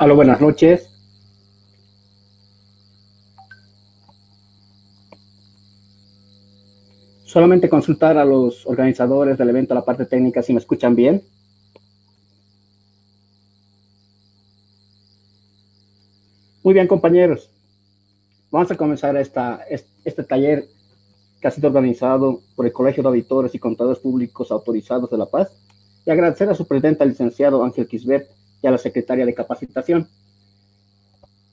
Aló, buenas noches. Solamente consultar a los organizadores del evento, la parte técnica, si me escuchan bien. Muy bien, compañeros. Vamos a comenzar esta, este taller que ha sido organizado por el Colegio de Auditores y Contadores Públicos Autorizados de La Paz y agradecer a su presidente, al licenciado Ángel Quisbert, y a la secretaria de capacitación.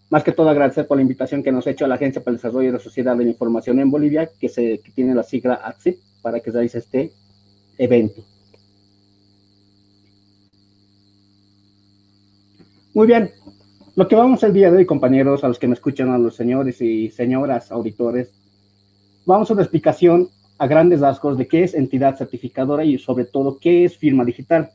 Más que todo agradecer por la invitación que nos ha hecho a la Agencia para el Desarrollo de la Sociedad de la Información en Bolivia, que, se, tiene la sigla ATSIP, para que realice este evento. Muy bien, lo que vamos el día de hoy, compañeros, a los que me escuchan, a los señores y señoras auditores, vamos a una explicación a grandes rasgos de qué es entidad certificadora y sobre todo qué es firma digital.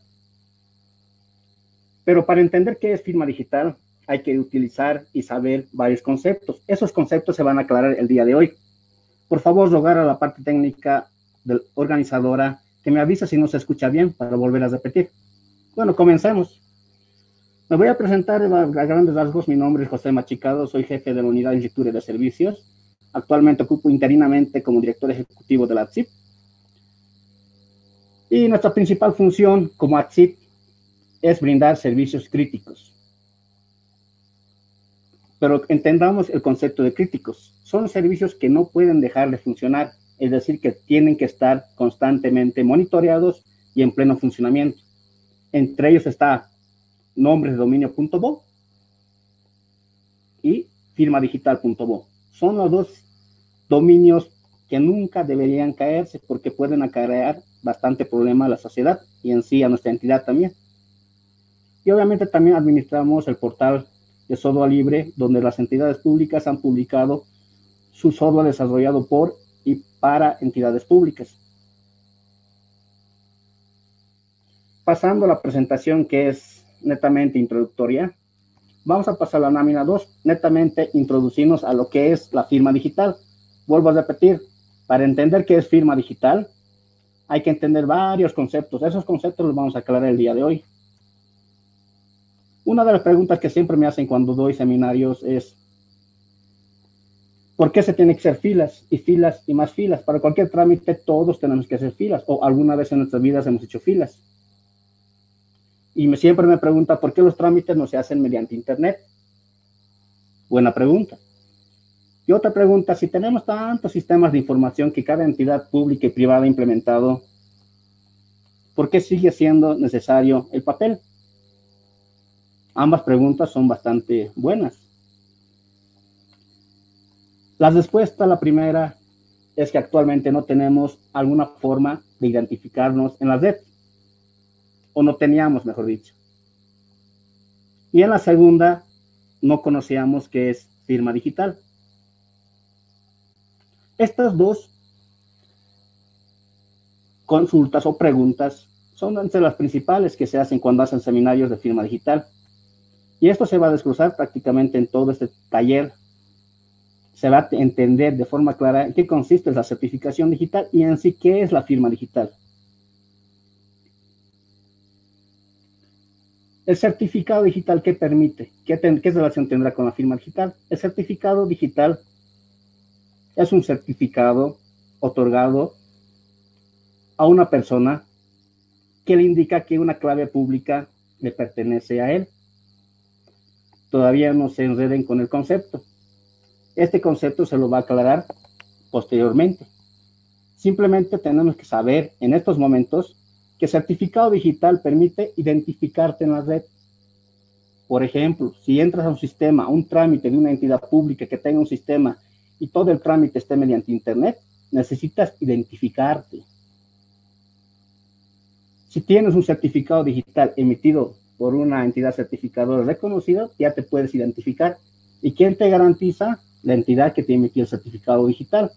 Pero para entender qué es firma digital, hay que utilizar y saber varios conceptos. Esos conceptos se van a aclarar el día de hoy. Por favor, rogar a la parte técnica de organizadora que me avise si no se escucha bien para volver a repetir. Bueno, comencemos. Me voy a presentar a grandes rasgos. Mi nombre es José Machicado, soy jefe de la Unidad de Instituto de Servicios. Actualmente ocupo interinamente como director ejecutivo de la ATSIP. Y nuestra principal función como ATSIP es brindar servicios críticos. Pero entendamos el concepto de críticos. Son servicios que no pueden dejar de funcionar, es decir, que tienen que estar constantemente monitoreados y en pleno funcionamiento. Entre ellos está nombre de dominio.bo y firmadigital.bo. Son los dos dominios que nunca deberían caerse porque pueden acarrear bastante problema a la sociedad y en sí a nuestra entidad también. Y obviamente también administramos el portal de software libre, donde las entidades públicas han publicado su software desarrollado por y para entidades públicas. Pasando a la presentación que es netamente introductoria, vamos a pasar a la lámina 2, netamente introducirnos a lo que es la firma digital. Vuelvo a repetir, para entender qué es firma digital, hay que entender varios conceptos. Esos conceptos los vamos a aclarar el día de hoy. Una de las preguntas que siempre me hacen cuando doy seminarios es, ¿por qué se tiene que hacer filas y filas y más filas? Para cualquier trámite todos tenemos que hacer filas o alguna vez en nuestras vidas hemos hecho filas. Y siempre me pregunta, ¿por qué los trámites no se hacen mediante Internet? Buena pregunta. Y otra pregunta, si tenemos tantos sistemas de información que cada entidad pública y privada ha implementado, ¿por qué sigue siendo necesario el papel? Ambas preguntas son bastante buenas. La respuesta a la primera es que actualmente no tenemos alguna forma de identificarnos en la red, o no teníamos, mejor dicho. Y en la segunda, no conocíamos qué es firma digital. Estas dos consultas o preguntas son entre las principales que se hacen cuando hacen seminarios de firma digital. Y esto se va a desglosar prácticamente en todo este taller. Se va a entender de forma clara en qué consiste la certificación digital y en sí qué es la firma digital. El certificado digital, ¿qué permite? ¿Qué, ¿Qué, relación tendrá con la firma digital? El certificado digital es un certificado otorgado a una persona que le indica que una clave pública le pertenece a él todavía no se enreden con el concepto. Este concepto se lo va a aclarar posteriormente. Simplemente tenemos que saber en estos momentos que certificado digital permite identificarte en la red. Por ejemplo, si entras a un sistema, a un trámite de una entidad pública que tenga un sistema y todo el trámite esté mediante Internet, necesitas identificarte. Si tienes un certificado digital emitido por una entidad certificadora reconocida, ya te puedes identificar. ¿Y quién te garantiza? La entidad que te emitió el certificado digital.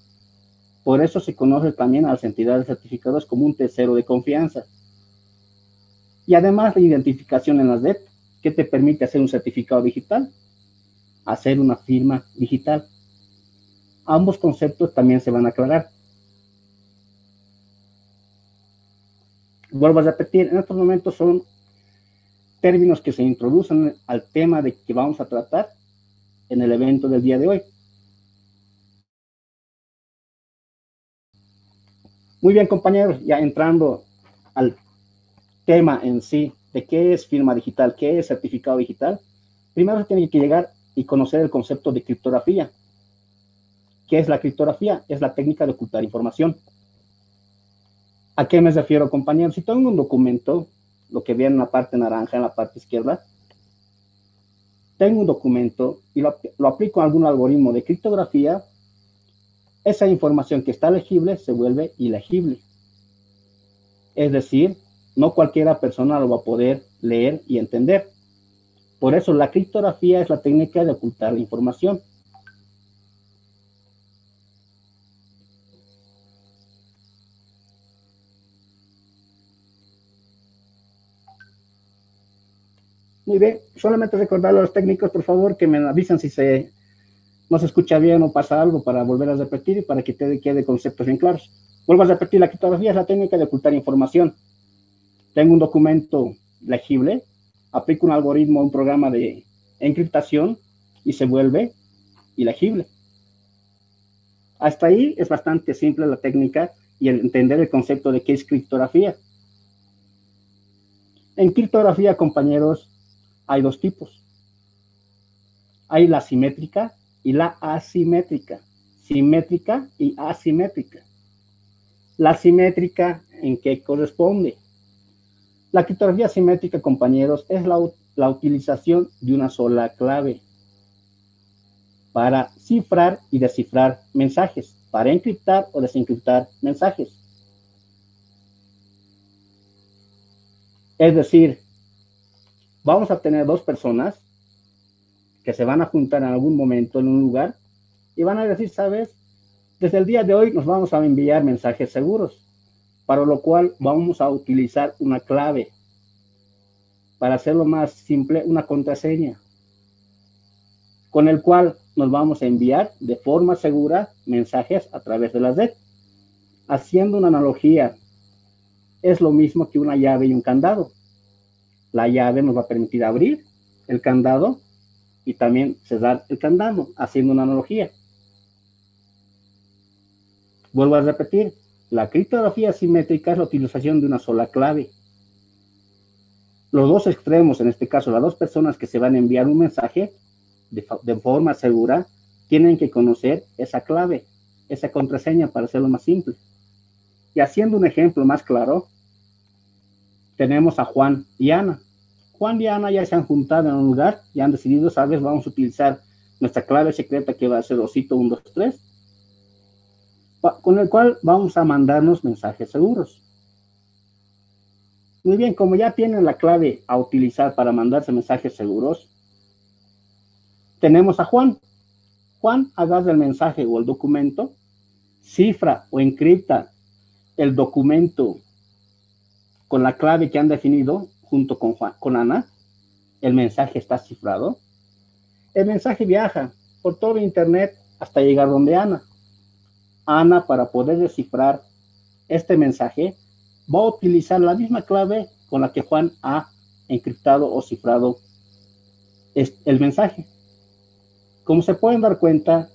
Por eso se conoce también a las entidades certificadoras como un tercero de confianza. Y además la identificación en la red, ¿qué te permite hacer un certificado digital? Hacer una firma digital. Ambos conceptos también se van a aclarar. Vuelvo a repetir, en estos momentos son términos que se introducen al tema de que vamos a tratar en el evento del día de hoy. Muy bien, compañeros, ya entrando al tema en sí de qué es firma digital, qué es certificado digital, primero se tiene que llegar y conocer el concepto de criptografía. ¿Qué es la criptografía? Es la técnica de ocultar información. ¿A qué me refiero, compañeros? Si tengo un documento, lo que viene en la parte naranja, en la parte izquierda, tengo un documento y lo, lo aplico a algún algoritmo de criptografía, esa información que está legible se vuelve ilegible. Es decir, no cualquiera persona lo va a poder leer y entender. Por eso la criptografía es la técnica de ocultar la información. Muy bien, solamente recordarle a los técnicos, por favor, que me avisen si se no se escucha bien o pasa algo para volver a repetir y para que te quede conceptos bien claros. Vuelvo a repetir, la criptografía es la técnica de ocultar información. Tengo un documento legible, aplico un algoritmo, un programa de encriptación y se vuelve ilegible. Hasta ahí es bastante simple la técnica y el entender el concepto de qué es criptografía. En criptografía, compañeros, hay dos tipos. Hay la simétrica y la asimétrica. Simétrica y asimétrica. La simétrica, ¿en qué corresponde? La criptografía simétrica, compañeros, es la, la utilización de una sola clave para cifrar y descifrar mensajes, para encriptar o desencriptar mensajes. Es decir, vamos a tener dos personas que se van a juntar en algún momento en un lugar y van a decir, sabes, desde el día de hoy nos vamos a enviar mensajes seguros, para lo cual vamos a utilizar una clave. Para hacerlo más simple, una contraseña, con el cual nos vamos a enviar de forma segura mensajes a través de la red. Haciendo una analogía, es lo mismo que una llave y un candado. La llave nos va a permitir abrir el candado y también cerrar el candado, haciendo una analogía. Vuelvo a repetir, la criptografía simétrica es la utilización de una sola clave. Los dos extremos, en este caso las dos personas que se van a enviar un mensaje de, de forma segura, tienen que conocer esa clave, esa contraseña para hacerlo más simple. Y haciendo un ejemplo más claro, tenemos a Juan y Ana. Juan y Ana ya se han juntado en un lugar y han decidido, sabes, vamos a utilizar nuestra clave secreta que va a ser osito 123, con el cual vamos a mandarnos mensajes seguros. Muy bien, como ya tienen la clave a utilizar para mandarse mensajes seguros, tenemos a Juan. Juan agarra el mensaje o el documento, cifra o encripta el documento con la clave que han definido junto con, Juan, con Ana, el mensaje está cifrado. El mensaje viaja por todo Internet hasta llegar donde Ana. Ana, para poder descifrar este mensaje, va a utilizar la misma clave con la que Juan ha encriptado o cifrado el mensaje. Como se pueden dar cuenta,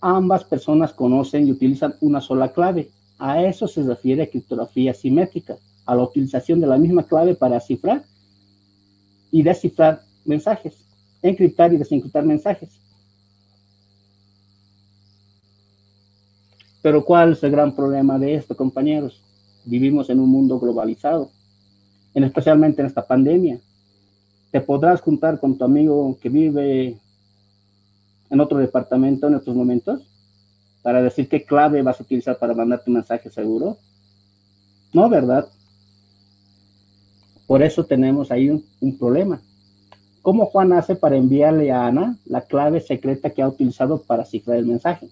ambas personas conocen y utilizan una sola clave. A eso se refiere criptografía simétrica a la utilización de la misma clave para cifrar y descifrar mensajes, encriptar y desencriptar mensajes. Pero ¿cuál es el gran problema de esto, compañeros? Vivimos en un mundo globalizado, en especialmente en esta pandemia. Te podrás juntar con tu amigo que vive en otro departamento en estos momentos para decir qué clave vas a utilizar para mandar tu mensaje seguro. No, ¿verdad? Por eso tenemos ahí un, problema. ¿Cómo Juan hace para enviarle a Ana la clave secreta que ha utilizado para cifrar el mensaje?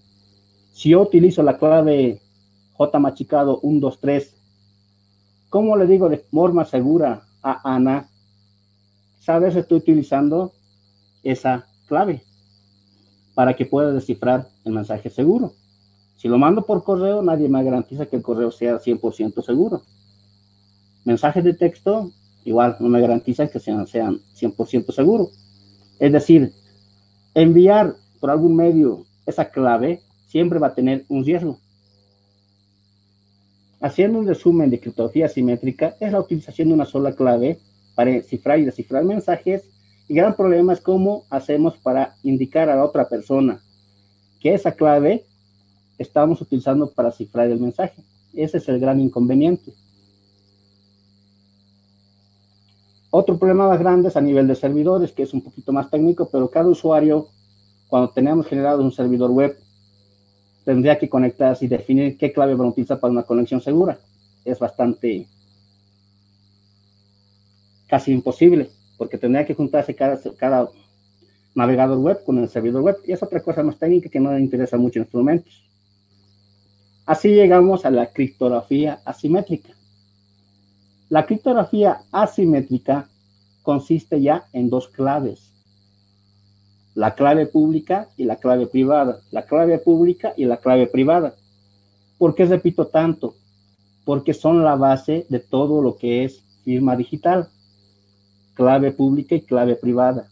Si yo utilizo la clave J machicado 123, ¿cómo le digo de forma segura a Ana? ¿Sabes? Estoy utilizando esa clave para que pueda descifrar el mensaje seguro. Si lo mando por correo, nadie me garantiza que el correo sea 100% seguro. Mensajes de texto, igual no me garantiza que sean, sean 100% seguros. Es decir, enviar por algún medio esa clave siempre va a tener un riesgo. Haciendo un resumen de criptografía simétrica, es la utilización de una sola clave para cifrar y descifrar mensajes. Y gran problema es cómo hacemos para indicar a la otra persona que esa clave estamos utilizando para cifrar el mensaje. Ese es el gran inconveniente. Otro problema más grande es a nivel de servidores, que es un poquito más técnico, pero cada usuario, cuando tenemos generado un servidor web, tendría que conectarse y definir qué clave van a utilizar para una conexión segura. Es bastante, casi imposible, porque tendría que juntarse cada, cada navegador web con el servidor web. Y es otra cosa más técnica que no le interesa mucho en instrumentos. Así llegamos a la criptografía asimétrica. La criptografía asimétrica consiste ya en dos claves. La clave pública y la clave privada. La clave pública y la clave privada. ¿Por qué repito tanto? Porque son la base de todo lo que es firma digital. Clave pública y clave privada.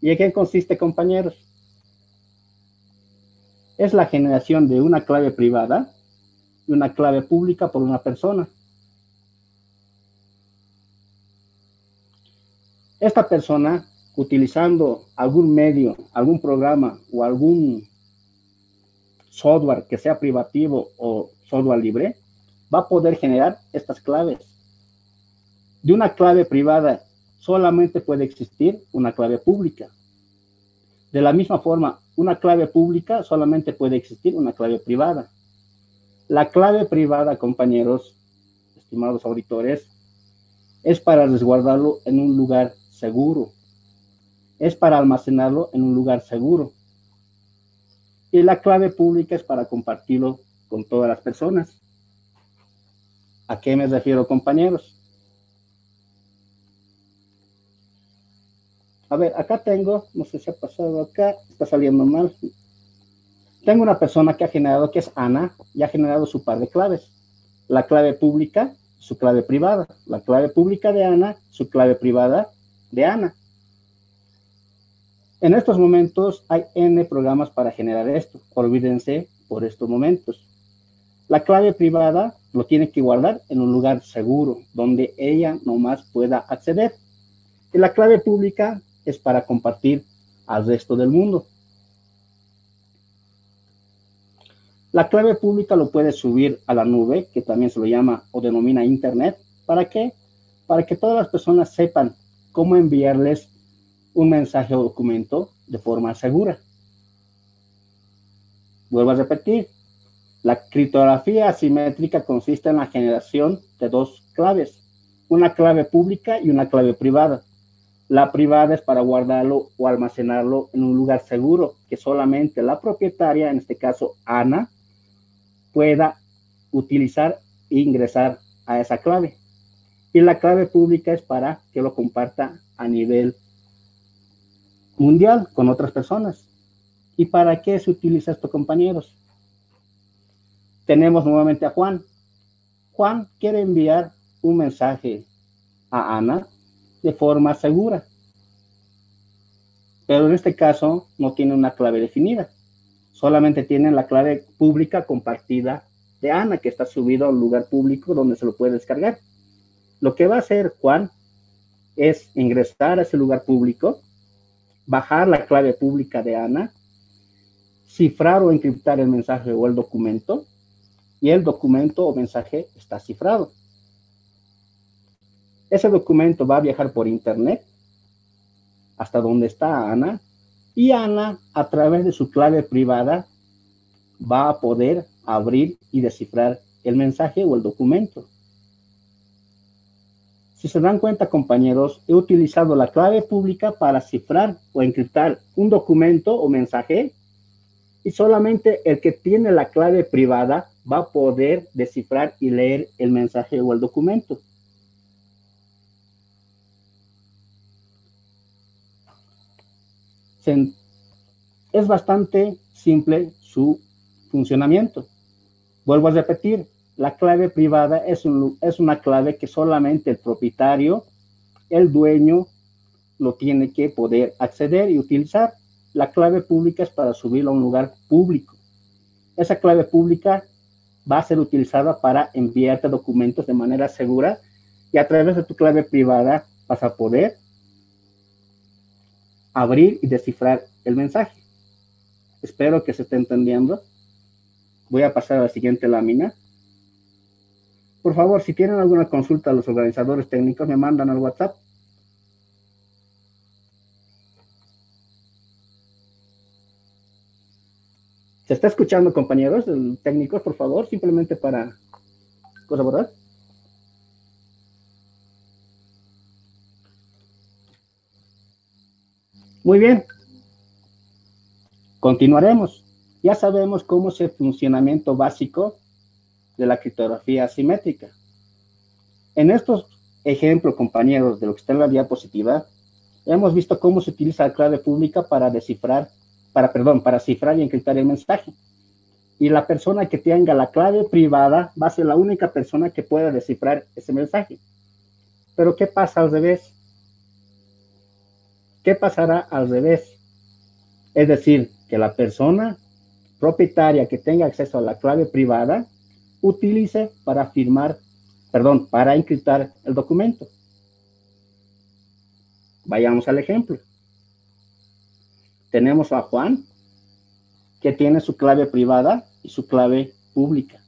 ¿Y en qué consiste, compañeros? Es la generación de una clave privada y una clave pública por una persona. Esta persona, utilizando algún medio, algún programa o algún software que sea privativo o software libre, va a poder generar estas claves. De una clave privada solamente puede existir una clave pública. De la misma forma, una clave pública solamente puede existir una clave privada. La clave privada, compañeros, estimados auditores, es para resguardarlo en un lugar seguro. Es para almacenarlo en un lugar seguro. Y la clave pública es para compartirlo con todas las personas. ¿A qué me refiero, compañeros? A ver, acá tengo, no sé si ha pasado acá, está saliendo mal. Tengo una persona que ha generado, que es Ana, y ha generado su par de claves. La clave pública, su clave privada. La clave pública de Ana, su clave privada de Ana. En estos momentos hay N programas para generar esto. Olvídense por estos momentos. La clave privada lo tiene que guardar en un lugar seguro, donde ella nomás pueda acceder. Y la clave pública es para compartir al resto del mundo. La clave pública lo puede subir a la nube, que también se lo llama o denomina Internet. ¿Para qué? Para que todas las personas sepan cómo enviarles un mensaje o documento de forma segura. Vuelvo a repetir, la criptografía asimétrica consiste en la generación de dos claves, una clave pública y una clave privada. La privada es para guardarlo o almacenarlo en un lugar seguro que solamente la propietaria, en este caso Ana, pueda utilizar e ingresar a esa clave. Y la clave pública es para que lo comparta a nivel mundial con otras personas. ¿Y para qué se utiliza esto, compañeros? Tenemos nuevamente a Juan. Juan quiere enviar un mensaje a Ana de forma segura. Pero en este caso no tiene una clave definida. Solamente tiene la clave pública compartida de Ana, que está subido a un lugar público donde se lo puede descargar. Lo que va a hacer Juan es ingresar a ese lugar público, bajar la clave pública de Ana, cifrar o encriptar el mensaje o el documento, y el documento o mensaje está cifrado. Ese documento va a viajar por internet hasta donde está Ana, y Ana, a través de su clave privada, va a poder abrir y descifrar el mensaje o el documento. Si se dan cuenta, compañeros, he utilizado la clave pública para cifrar o encriptar un documento o mensaje y solamente el que tiene la clave privada va a poder descifrar y leer el mensaje o el documento. Es bastante simple su funcionamiento. Vuelvo a repetir, La clave privada es, un, es una clave que solamente el propietario, el dueño, lo tiene que poder acceder y utilizar. La clave pública es para subirlo a un lugar público. Esa clave pública va a ser utilizada para enviarte documentos de manera segura y a través de tu clave privada vas a poder abrir y descifrar el mensaje. Espero que se esté entendiendo. Voy a pasar a la siguiente lámina. Por favor, si tienen alguna consulta a los organizadores técnicos, me mandan al WhatsApp. ¿Se está escuchando, compañeros técnicos, por favor? Simplemente para colaborar. Muy bien. Continuaremos. Ya sabemos cómo es el funcionamiento básico de la criptografía asimétrica. En estos ejemplos, compañeros, de lo que está en la diapositiva, hemos visto cómo se utiliza la clave pública para descifrar, para, perdón, para cifrar y encriptar el mensaje. Y la persona que tenga la clave privada va a ser la única persona que pueda descifrar ese mensaje. Pero ¿qué pasa al revés? ¿Qué pasará al revés? Es decir, que la persona propietaria que tenga acceso a la clave privada utilice para firmar, perdón, para encriptar el documento. Vayamos al ejemplo. Tenemos a Juan, que tiene su clave privada y su clave pública.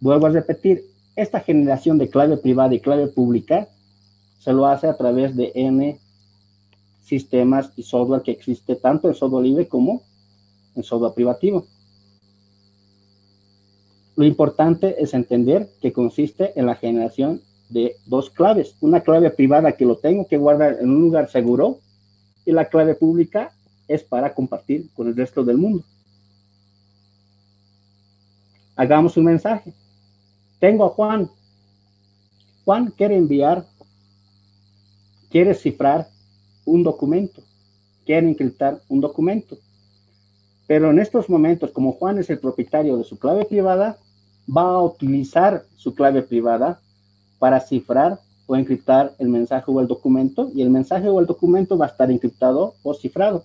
Vuelvo a repetir, esta generación de clave privada y clave pública se lo hace a través de N sistemas y software que existe tanto en software libre como en software privativo. Lo importante es entender que consiste en la generación de dos claves. Una clave privada que lo tengo que guardar en un lugar seguro y la clave pública es para compartir con el resto del mundo. Hagamos un mensaje. Tengo a Juan. Juan quiere enviar, quiere cifrar un documento, quieren encriptar un documento. Pero en estos momentos, como Juan es el propietario de su clave privada, va a utilizar su clave privada para cifrar o encriptar el mensaje o el documento y el mensaje o el documento va a estar encriptado o cifrado.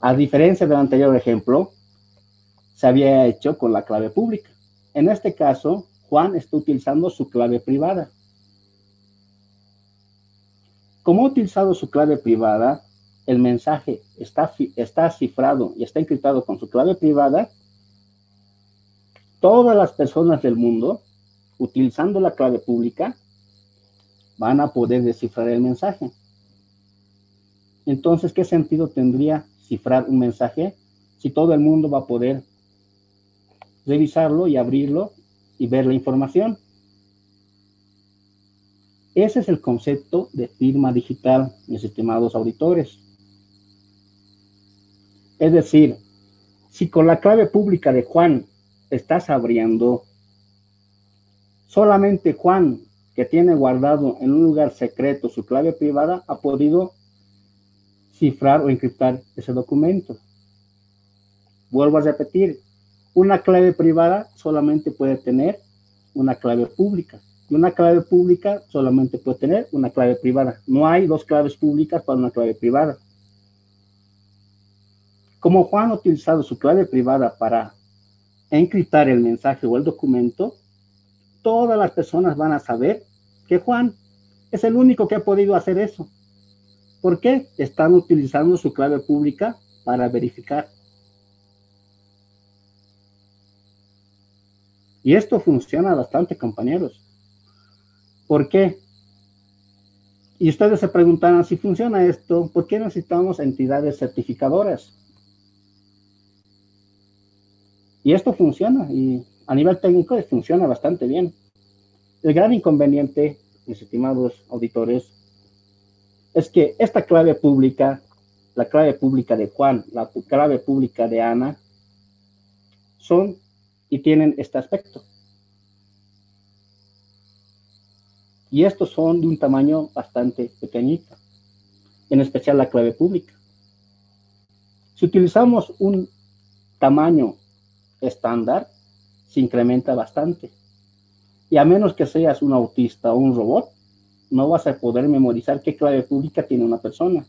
A diferencia del anterior ejemplo, se había hecho con la clave pública. En este caso, Juan está utilizando su clave privada. Como ha utilizado su clave privada, el mensaje está, está cifrado y está encriptado con su clave privada, todas las personas del mundo, utilizando la clave pública, van a poder descifrar el mensaje. Entonces, ¿qué sentido tendría cifrar un mensaje si todo el mundo va a poder revisarlo y abrirlo y ver la información? Ese es el concepto de firma digital, mis estimados auditores. Es decir, si con la clave pública de Juan estás abriendo, solamente Juan, que tiene guardado en un lugar secreto su clave privada, ha podido cifrar o encriptar ese documento. Vuelvo a repetir, una clave privada solamente puede tener una clave pública. Y una clave pública solamente puede tener una clave privada. No hay dos claves públicas para una clave privada. Como Juan ha utilizado su clave privada para encriptar el mensaje o el documento, todas las personas van a saber que Juan es el único que ha podido hacer eso. ¿Por qué? Están utilizando su clave pública para verificar. Y esto funciona bastante, compañeros. ¿Por qué? Y ustedes se preguntarán, si funciona esto, ¿por qué necesitamos entidades certificadoras? Y esto funciona, y a nivel técnico funciona bastante bien. El gran inconveniente, mis estimados auditores, es que esta clave pública, la clave pública de Juan, la clave pública de Ana, son y tienen este aspecto. Y estos son de un tamaño bastante pequeñito, en especial la clave pública. Si utilizamos un tamaño estándar se incrementa bastante. Y a menos que seas un autista o un robot, no vas a poder memorizar qué clave pública tiene una persona.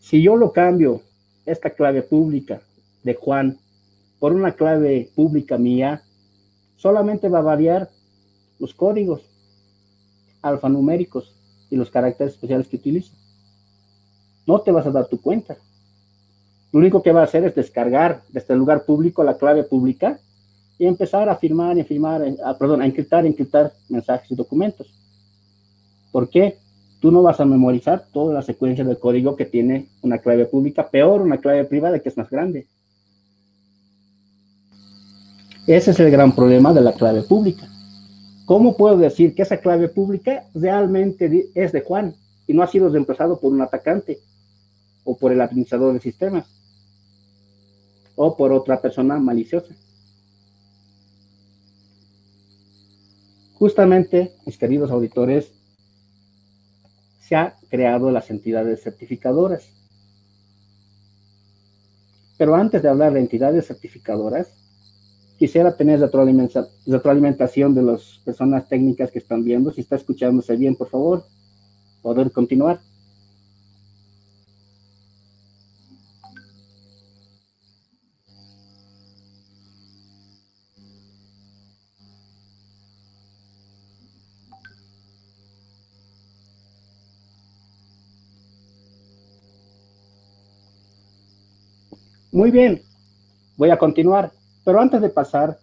Si yo lo cambio, esta clave pública de Juan, por una clave pública mía, solamente va a variar los códigos alfanuméricos y los caracteres especiales que utilizo. No te vas a dar tu cuenta. Lo único que va a hacer es descargar desde el lugar público la clave pública y empezar a firmar y firmar, eh, perdón, a encriptar, encriptar mensajes y documentos. ¿Por qué? Tú no vas a memorizar toda la secuencia del código que tiene una clave pública, peor una clave privada que es más grande. Ese es el gran problema de la clave pública. ¿Cómo puedo decir que esa clave pública realmente es de Juan y no ha sido reemplazado por un atacante o por el administrador de sistemas o por otra persona maliciosa? Justamente, mis queridos auditores, se han creado las entidades certificadoras. Pero antes de hablar de entidades certificadoras, quisiera tener retroalimentación de las personas técnicas que están viendo. Si está escuchándose bien, por favor, poder continuar. Muy bien, voy a continuar. Pero antes de pasar,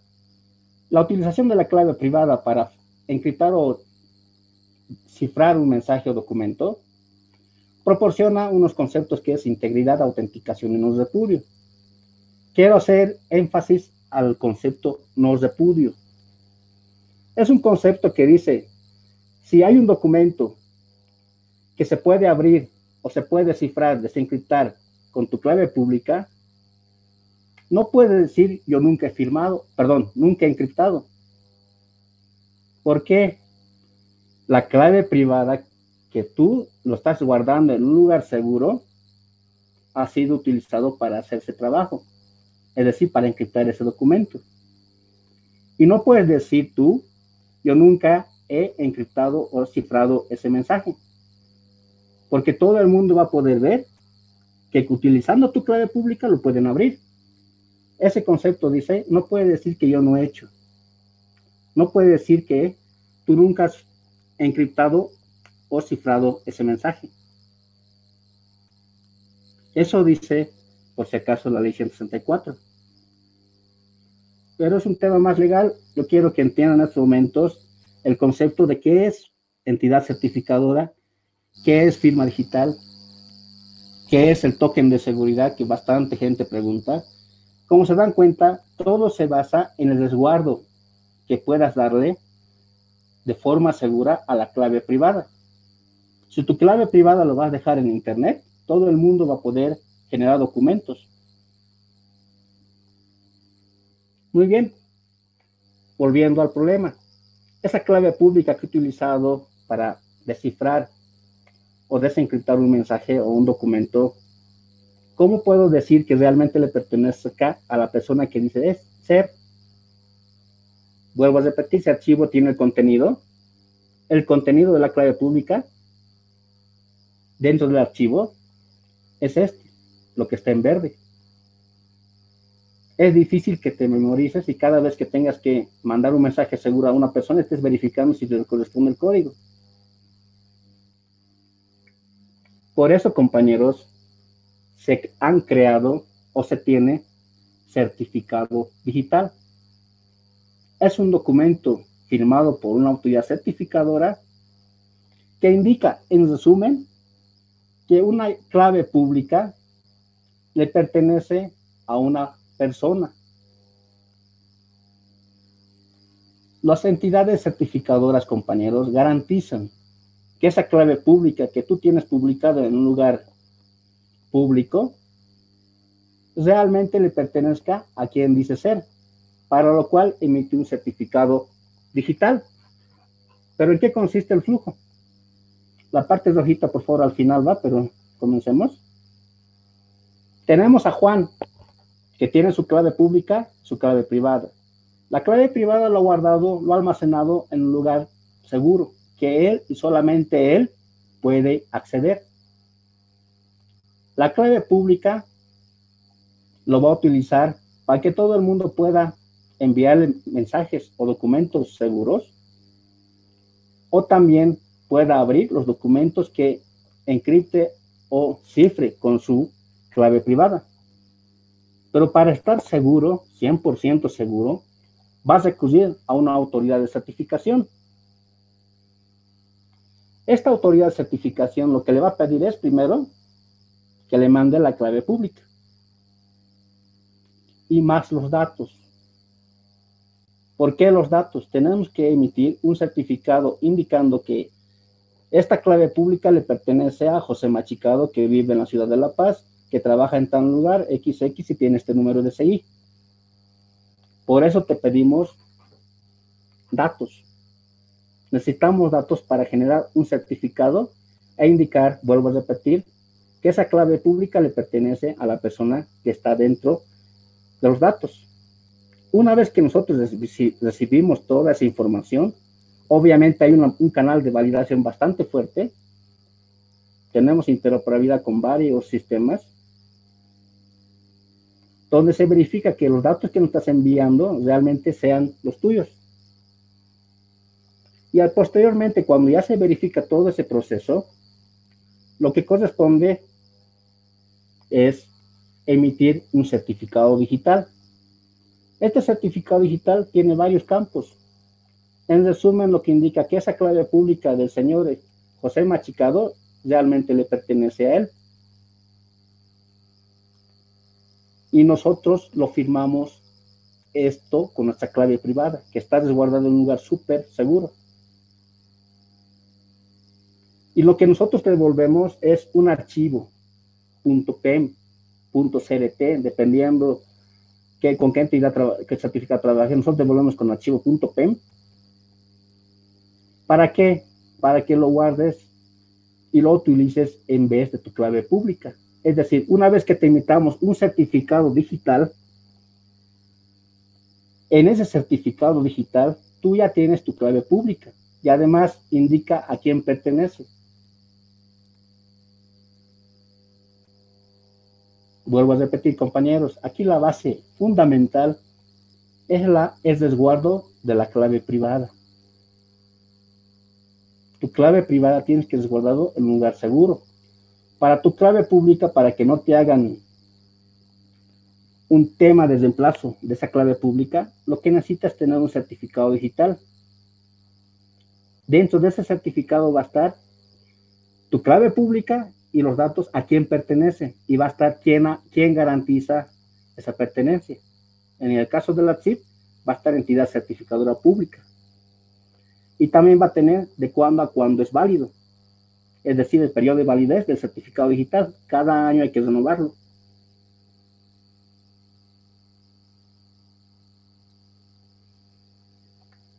la utilización de la clave privada para encriptar o cifrar un mensaje o documento proporciona unos conceptos que es integridad, autenticación y no repudio. Quiero hacer énfasis al concepto no repudio. Es un concepto que dice, si hay un documento que se puede abrir o se puede cifrar, desencriptar con tu clave pública, no puede decir yo nunca he firmado, perdón, nunca he encriptado. ¿Por qué? La clave privada que tú lo estás guardando en un lugar seguro ha sido utilizado para hacer ese trabajo, es decir, para encriptar ese documento. Y no puedes decir tú, yo nunca he encriptado o cifrado ese mensaje, porque todo el mundo va a poder ver que utilizando tu clave pública lo pueden abrir. Ese concepto dice, no puede decir que yo no he hecho. No puede decir que tú nunca has encriptado o cifrado ese mensaje. Eso dice, por si acaso, la ley 164. Pero es un tema más legal. Yo quiero que entiendan en estos momentos el concepto de qué es entidad certificadora, qué es firma digital, qué es el token de seguridad que bastante gente pregunta como se dan cuenta, todo se basa en el resguardo que puedas darle de forma segura a la clave privada. Si tu clave privada lo vas a dejar en Internet, todo el mundo va a poder generar documentos. Muy bien, volviendo al problema. Esa clave pública que he utilizado para descifrar o desencriptar un mensaje o un documento ¿cómo puedo decir que realmente le pertenece acá a la persona que dice es ser? Vuelvo a repetir, ese archivo tiene el contenido, el contenido de la clave pública dentro del archivo es este, lo que está en verde. Es difícil que te memorices y cada vez que tengas que mandar un mensaje seguro a una persona estés verificando si le corresponde el código. Por eso, compañeros, se han creado o se tiene certificado digital. Es un documento firmado por una autoridad certificadora que indica, en resumen, que una clave pública le pertenece a una persona. Las entidades certificadoras, compañeros, garantizan que esa clave pública que tú tienes publicada en un lugar público realmente le pertenezca a quien dice ser, para lo cual emite un certificado digital. Pero ¿en qué consiste el flujo? La parte rojita, por favor, al final va, pero comencemos. Tenemos a Juan. que tiene su clave pública, su clave privada. La clave privada lo ha guardado, lo ha almacenado en un lugar seguro, que él y solamente él puede acceder. La clave pública lo va a utilizar para que todo el mundo pueda enviarle mensajes o documentos seguros o también pueda abrir los documentos que encripte o cifre con su clave privada. Pero para estar seguro, 100% seguro, vas a recurrir a una autoridad de certificación. Esta autoridad de certificación lo que le va a pedir es primero que le mande la clave pública y más los datos. ¿Por qué los datos? Tenemos que emitir un certificado indicando que esta clave pública le pertenece a José Machicado, que vive en la ciudad de La Paz, que trabaja en tal lugar, XX, y tiene este número de CI. Por eso te pedimos datos. Necesitamos datos para generar un certificado e indicar, vuelvo a repetir, que esa clave pública le pertenece a la persona que está dentro de los datos. Una vez que nosotros recibimos toda esa información, obviamente hay un canal de validación bastante fuerte. Tenemos interoperabilidad con varios sistemas donde se verifica que los datos que nos estás enviando realmente sean los tuyos. Y posteriormente, cuando ya se verifica todo ese proceso, lo que corresponde es emitir un certificado digital. Este certificado digital tiene varios campos. En resumen, lo que indica que esa clave pública del señor José Machicado realmente le pertenece a él. Y nosotros lo firmamos esto con nuestra clave privada, que está resguardado en un lugar súper seguro. Y lo que nosotros devolvemos es un archivo .pem .crt, dependiendo que, con qué entidad que certifica trabaje. Nosotros devolvemos con archivo .pem. ¿Para qué? Para que lo guardes y lo utilices en vez de tu clave pública. Es decir, una vez que te emitamos un certificado digital, en ese certificado digital tú ya tienes tu clave pública y además indica a quién pertenece. Vuelvo a repetir, compañeros, aquí la base fundamental es la, el resguardo de la clave privada. Tu clave privada tienes que resguardarlo en un lugar seguro. Para tu clave pública, para que no te hagan un tema de reemplazo de esa clave pública, lo que necesitas es tener un certificado digital. Dentro de ese certificado va a estar tu clave pública y los datos a quién pertenece y va a estar quién, quién garantiza esa pertenencia. En el caso de la CIP, va a estar entidad certificadora pública. Y también va a tener de cuándo a cuándo es válido. Es decir, el periodo de validez del certificado digital. Cada año hay que renovarlo.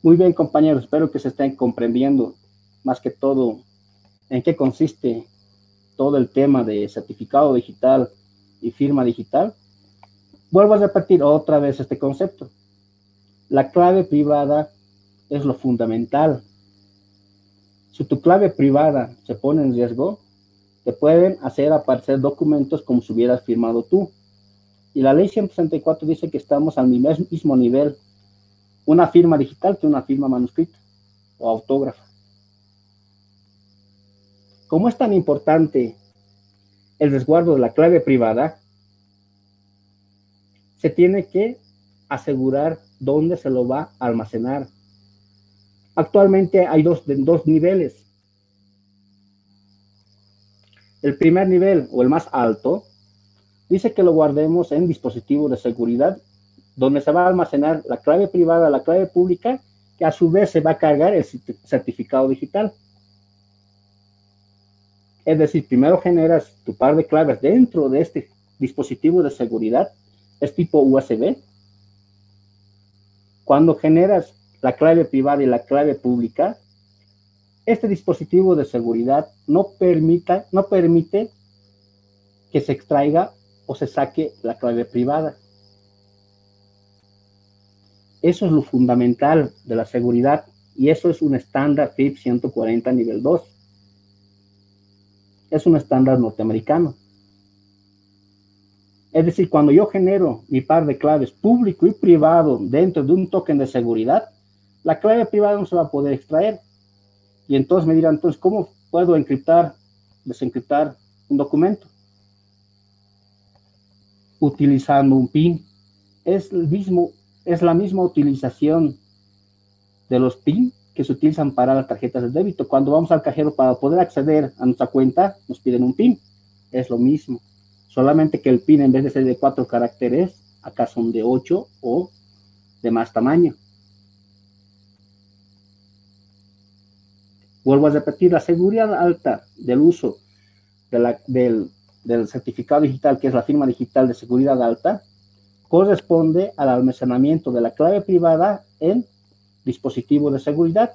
Muy bien, compañeros. Espero que se estén comprendiendo más que todo en qué consiste todo el tema de certificado digital y firma digital, vuelvo a repetir otra vez este concepto. La clave privada es lo fundamental. Si tu clave privada se pone en riesgo, te pueden hacer aparecer documentos como si hubieras firmado tú. Y la ley 164 dice que estamos al mismo nivel, una firma digital que una firma manuscrita o autógrafa. Como es tan importante el resguardo de la clave privada, se tiene que asegurar dónde se lo va a almacenar. Actualmente hay dos, dos niveles. El primer nivel o el más alto dice que lo guardemos en dispositivos de seguridad donde se va a almacenar la clave privada, la clave pública, que a su vez se va a cargar el certificado digital. Es decir, primero generas tu par de claves dentro de este dispositivo de seguridad, es tipo USB. Cuando generas la clave privada y la clave pública, este dispositivo de seguridad no, permita, no permite que se extraiga o se saque la clave privada. Eso es lo fundamental de la seguridad y eso es un estándar FIP 140 nivel 2. Es un estándar norteamericano. Es decir, cuando yo genero mi par de claves público y privado dentro de un token de seguridad, la clave privada no se va a poder extraer. Y entonces me dirán, entonces, ¿cómo puedo encriptar, desencriptar un documento? Utilizando un PIN. Es, el mismo, es la misma utilización de los PIN que se utilizan para las tarjetas de débito. Cuando vamos al cajero para poder acceder a nuestra cuenta, nos piden un PIN. Es lo mismo. Solamente que el PIN en vez de ser de cuatro caracteres, acá son de ocho o de más tamaño. Vuelvo a repetir, la seguridad alta del uso del, del certificado digital, que es la firma digital de seguridad alta, corresponde al almacenamiento de la clave privada en dispositivos de seguridad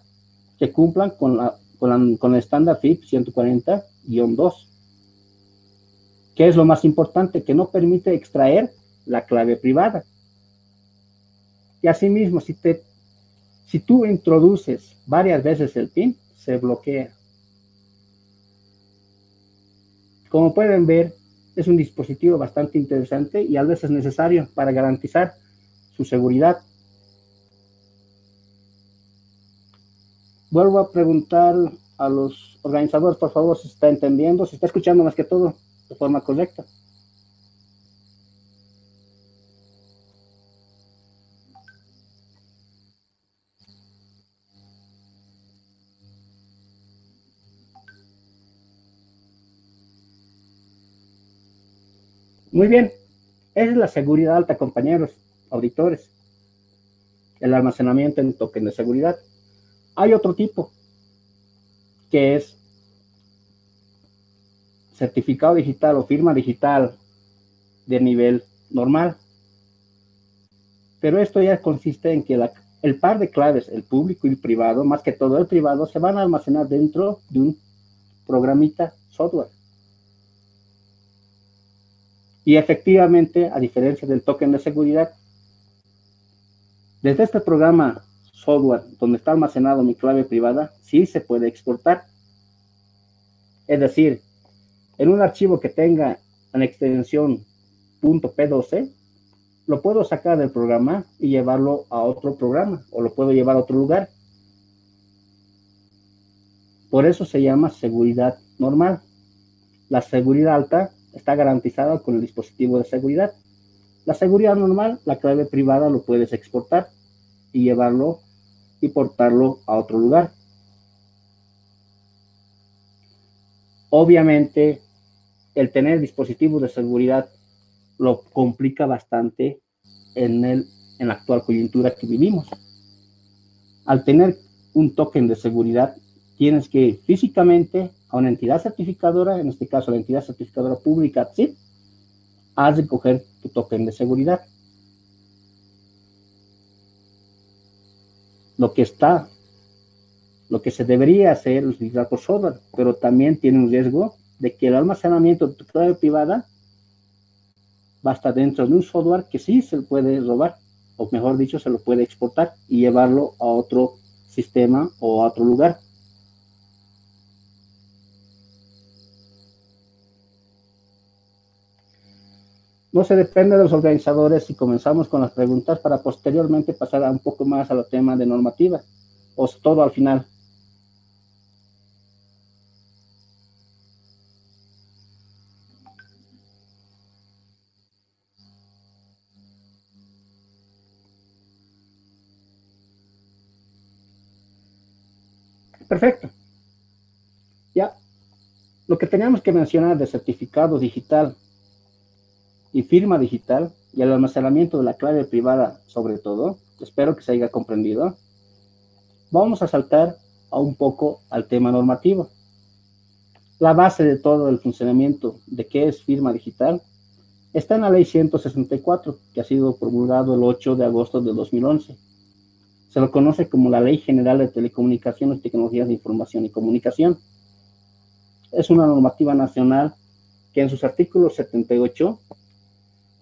que cumplan con, la, con, con el estándar FIP 140-2. ¿Qué es lo más importante? Que no permite extraer la clave privada. Y asimismo, si, te, si tú introduces varias veces el PIN, se bloquea. Como pueden ver, es un dispositivo bastante interesante y a veces necesario para garantizar su seguridad. Vuelvo a preguntar a los organizadores, por favor, si está entendiendo, si está escuchando más que todo de forma correcta. Muy bien, esa es la seguridad alta, compañeros, auditores. El almacenamiento en token de seguridad. Hay otro tipo, que es certificado digital o firma digital de nivel normal. Pero esto ya consiste en que el par de claves, el público y el privado, más que todo el privado, se van a almacenar dentro de un programita software. Y efectivamente, a diferencia del token de seguridad, desde este programa software donde está almacenado mi clave privada, sí se puede exportar. Es decir, en un archivo que tenga una extensión .p12, lo puedo sacar del programa y llevarlo a otro programa o lo puedo llevar a otro lugar. Por eso se llama seguridad normal. La seguridad alta está garantizada con el dispositivo de seguridad. La seguridad normal, la clave privada lo puedes exportar y llevarlo y portarlo a otro lugar. Obviamente, el tener dispositivos de seguridad lo complica bastante en, el, en la actual coyuntura que vivimos. Al tener un token de seguridad, tienes que ir físicamente a una entidad certificadora, en este caso la entidad certificadora pública ¿sí? has de coger tu token de seguridad. Lo que está lo que se debería hacer utilizar por software, pero también tiene un riesgo de que el almacenamiento de tu clave privada va a estar dentro de un software que sí se puede robar, o mejor dicho, se lo puede exportar y llevarlo a otro sistema o a otro lugar. No se depende de los organizadores si comenzamos con las preguntas para posteriormente pasar a un poco más a los temas de normativa, o todo al final. Perfecto. Ya, lo que teníamos que mencionar de certificado digital y firma digital y el almacenamiento de la clave privada sobre todo, espero que se haya comprendido, vamos a saltar a un poco al tema normativo. La base de todo el funcionamiento de qué es firma digital está en la ley 164, que ha sido promulgado el 8 de agosto de 2011 se lo conoce como la Ley General de Telecomunicaciones, Tecnologías de Información y Comunicación. Es una normativa nacional que en sus artículos 78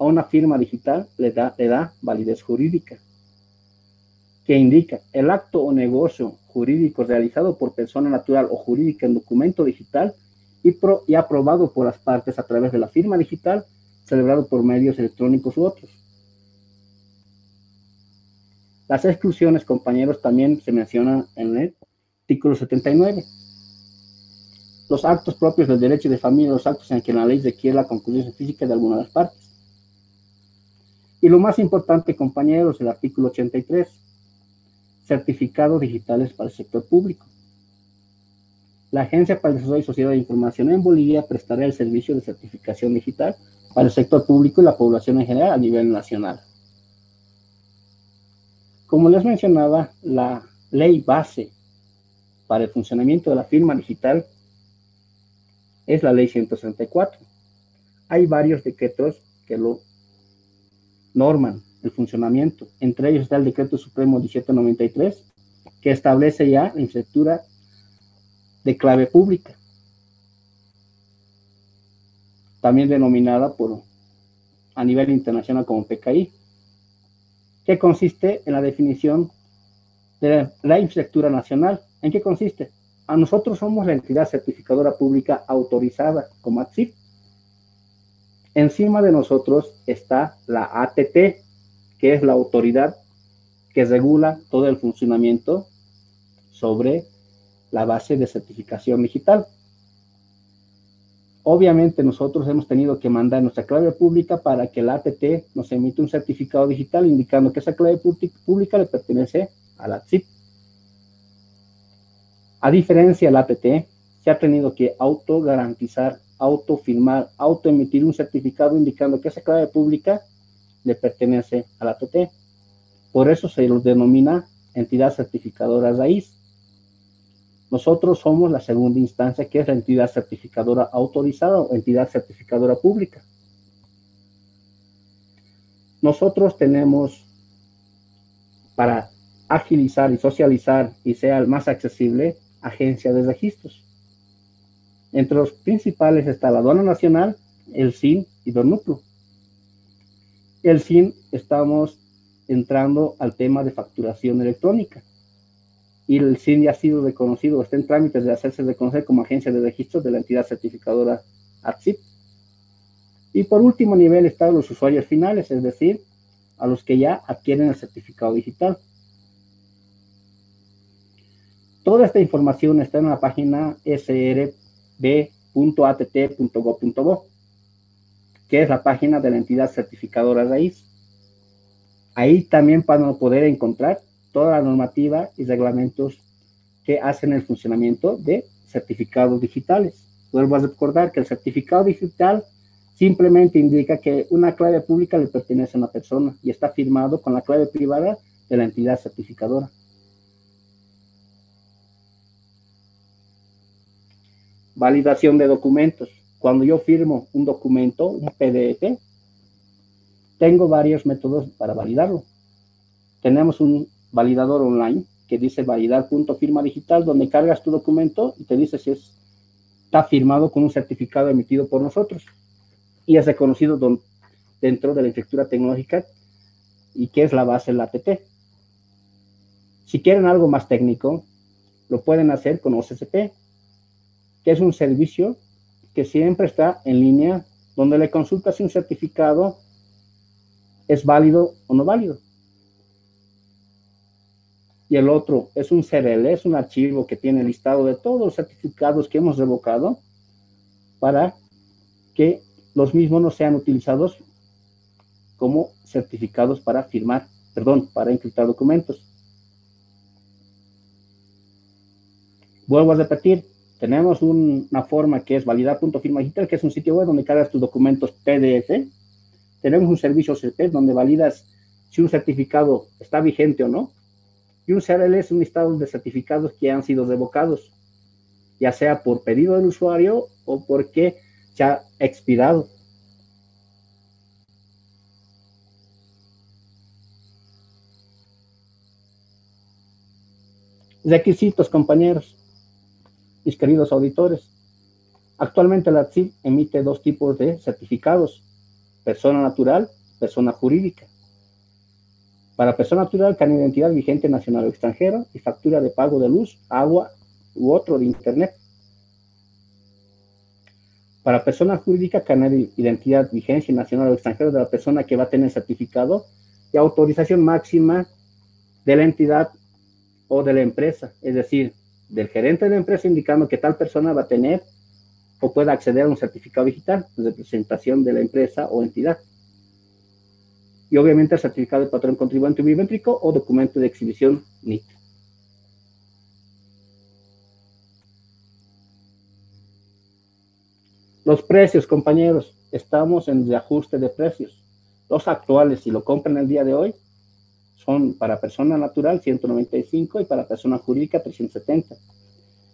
a una firma digital le da, le da validez jurídica. que indica el acto o negocio jurídico realizado por persona natural o jurídica en documento digital y, y aprobado por las partes a través de la firma digital, celebrado por medios electrónicos u otros. Las exclusiones, compañeros, también se mencionan en el artículo 79. Los actos propios del derecho de familia, los actos en que la ley requiere la conclusión física de alguna de las partes. Y lo más importante, compañeros, el artículo 83, certificados digitales para el sector público. La Agencia para el Desarrollo y Sociedad de Información en Bolivia prestará el servicio de certificación digital para el sector público y la población en general a nivel nacional. Como les mencionaba, la ley base para el funcionamiento de la firma digital es la ley 164. Hay varios decretos que lo norman el funcionamiento. Entre ellos está el decreto supremo 1793, que establece ya la infraestructura de clave pública, también denominada por a nivel internacional como PKI que consiste en la definición de la infraestructura nacional. ¿En qué consiste? A nosotros somos la entidad certificadora pública autorizada como ATSIP. Encima de nosotros está la ATT, que es la autoridad que regula todo el funcionamiento sobre la base de certificación digital. Obviamente nosotros hemos tenido que mandar nuestra clave pública para que la ATT nos emita un certificado digital indicando que esa clave pública le pertenece a la CIP. A diferencia de la ATT, se ha tenido que autogarantizar, autofirmar, autoemitir un certificado indicando que esa clave pública le pertenece a la ATT. Por eso se los denomina entidad certificadora raíz. Nosotros somos la segunda instancia, que es la entidad certificadora autorizada o entidad certificadora pública. Nosotros tenemos para agilizar y socializar y sea más accesible agencia de registros. Entre los principales está la aduana nacional, el SIN y Dornuplo. El SIN estamos entrando al tema de facturación electrónica y el CIN ya ha sido reconocido, está en trámites de hacerse reconocer como agencia de registro de la entidad certificadora ATSIP. Y por último nivel están los usuarios finales, es decir, a los que ya adquieren el certificado digital. Toda esta información está en la página srb.att.gov.bo, que es la página de la entidad certificadora raíz. Ahí también van a poder encontrar toda la normativa y reglamentos que hacen el funcionamiento de certificados digitales. Vuelvo a recordar que el certificado digital simplemente indica que una clave pública le pertenece a una persona y está firmado con la clave privada de la entidad certificadora. Validación de documentos. Cuando yo firmo un documento, un PDF, tengo varios métodos para validarlo. Tenemos un validador online que dice validar punto firma digital, donde cargas tu documento y te dice si es, está firmado con un certificado emitido por nosotros y es reconocido dentro de la infraestructura tecnológica y que es la base la ATT. Si quieren algo más técnico, lo pueden hacer con OCCP, es un servicio que siempre está en línea, donde le consultas si un certificado es válido o no válido y el otro es un CRL, es un archivo que tiene listado de todos los certificados que hemos revocado para que los mismos no sean utilizados como certificados para firmar, perdón, para encriptar documentos. Vuelvo a repetir, tenemos una forma que es validar.firma digital, que es un sitio web donde cargas tus documentos PDF. Tenemos un servicio CP donde validas si un certificado está vigente o no y un CRL es un listado de certificados que han sido revocados, ya sea por pedido del usuario o porque se ha expirado. Requisitos, compañeros, mis queridos auditores. Actualmente la CIP emite dos tipos de certificados, persona natural, persona jurídica. Para persona natural, con identidad vigente nacional o extranjera y factura de pago de luz, agua u otro de Internet. Para persona jurídica, canal identidad, vigencia nacional o extranjera de la persona que va a tener certificado y autorización máxima de la entidad o de la empresa, es decir, del gerente de la empresa indicando que tal persona va a tener o pueda acceder a un certificado digital de presentación de la empresa o entidad. Y obviamente el certificado de patrón contribuyente bimétrico o documento de exhibición NIT. Los precios, compañeros, estamos en reajuste de precios. Los actuales, si lo compran el día de hoy, son para persona natural 195 y para persona jurídica 370.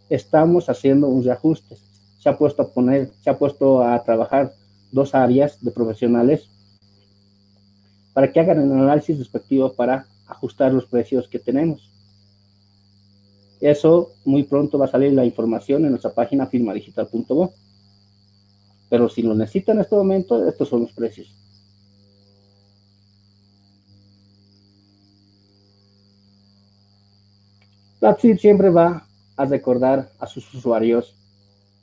Estamos haciendo un reajuste. Se ha puesto a poner, se ha puesto a trabajar dos áreas de profesionales para que hagan el análisis respectivo para ajustar los precios que tenemos. Eso muy pronto va a salir la información en nuestra página firmadigital.bo. Pero si lo necesitan en este momento, estos son los precios. La siempre va a recordar a sus usuarios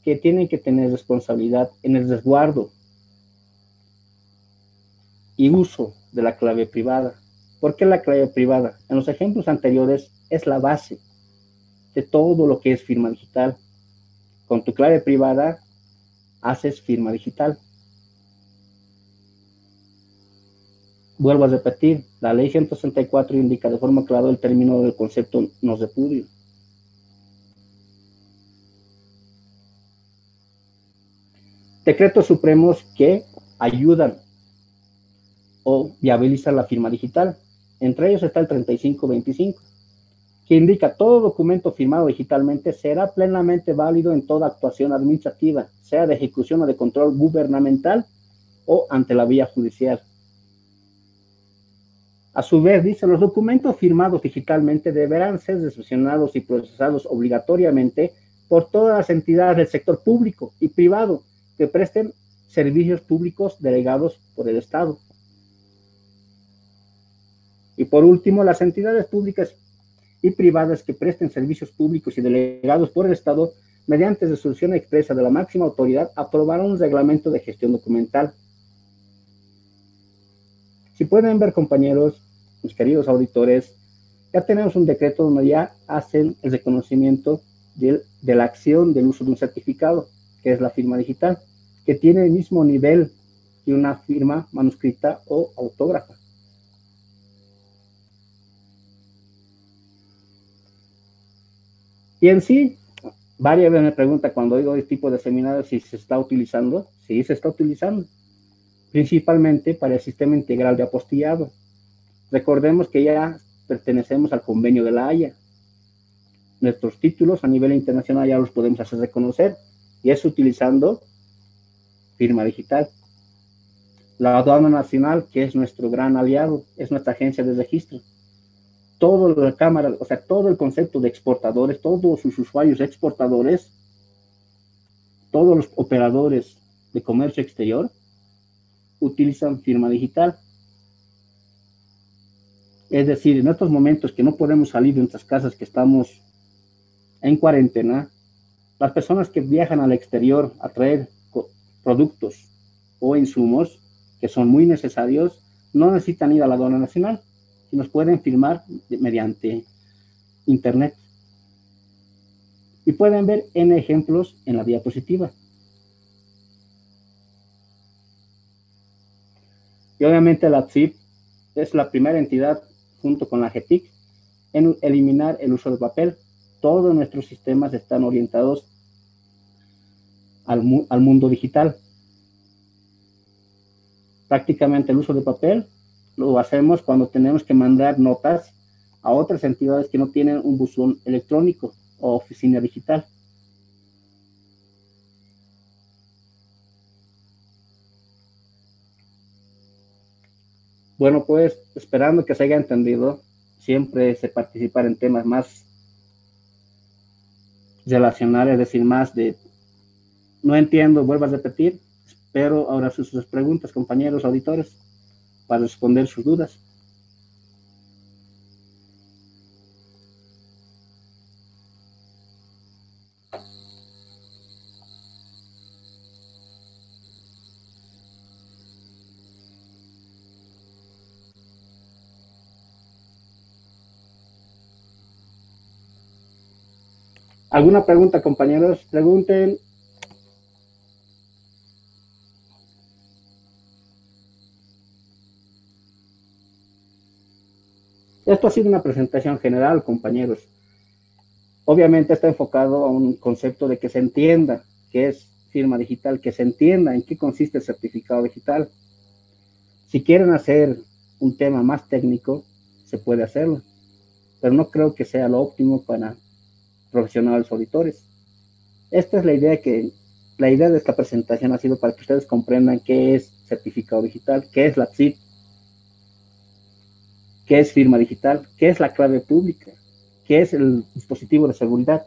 que tienen que tener responsabilidad en el resguardo y uso de la clave privada. ¿Por qué la clave privada? En los ejemplos anteriores es la base de todo lo que es firma digital. Con tu clave privada haces firma digital. Vuelvo a repetir, la ley 164 indica de forma clara el término del concepto no repudio. Decretos supremos que ayudan o viabilizan la firma digital. Entre ellos está el 3525, que indica todo documento firmado digitalmente será plenamente válido en toda actuación administrativa, sea de ejecución o de control gubernamental o ante la vía judicial. A su vez, dice, los documentos firmados digitalmente deberán ser recepcionados y procesados obligatoriamente por todas las entidades del sector público y privado que presten servicios públicos delegados por el Estado. Y por último, las entidades públicas y privadas que presten servicios públicos y delegados por el Estado, mediante resolución expresa de la máxima autoridad, aprobarán un reglamento de gestión documental si pueden ver, compañeros, mis queridos auditores, ya tenemos un decreto donde ya hacen el reconocimiento de, la acción del uso de un certificado, que es la firma digital, que tiene el mismo nivel que una firma manuscrita o autógrafa. Y en sí, varias veces me pregunta cuando oigo este tipo de seminarios si se está utilizando. Sí, se está utilizando principalmente para el sistema integral de apostillado. Recordemos que ya pertenecemos al convenio de la Haya. Nuestros títulos a nivel internacional ya los podemos hacer reconocer y es utilizando firma digital. La aduana nacional, que es nuestro gran aliado, es nuestra agencia de registro. Todo la cámara, o sea, todo el concepto de exportadores, todos sus usuarios exportadores, todos los operadores de comercio exterior, utilizan firma digital. Es decir, en estos momentos que no podemos salir de nuestras casas, que estamos en cuarentena, las personas que viajan al exterior a traer productos o insumos que son muy necesarios, no necesitan ir a la aduana nacional, sino pueden firmar mediante internet. Y pueden ver en ejemplos en la diapositiva. Y obviamente la CIP es la primera entidad, junto con la GETIC, en eliminar el uso de papel. Todos nuestros sistemas están orientados al, al mundo digital. Prácticamente el uso de papel lo hacemos cuando tenemos que mandar notas a otras entidades que no tienen un buzón electrónico o oficina digital. Bueno, pues esperando que se haya entendido, siempre se participar en temas más relacionales, es decir, más de, no entiendo, vuelvo a repetir, espero ahora sus, sus preguntas, compañeros auditores, para responder sus dudas. ¿Alguna pregunta, compañeros? Pregunten. Esto ha sido una presentación general, compañeros. Obviamente está enfocado a un concepto de que se entienda qué es firma digital, que se entienda en qué consiste el certificado digital. Si quieren hacer un tema más técnico, se puede hacerlo, pero no creo que sea lo óptimo para profesionales auditores. Esta es la idea que la idea de esta presentación ha sido para que ustedes comprendan qué es certificado digital, qué es la CIP, qué es firma digital, qué es la clave pública, qué es el dispositivo de seguridad.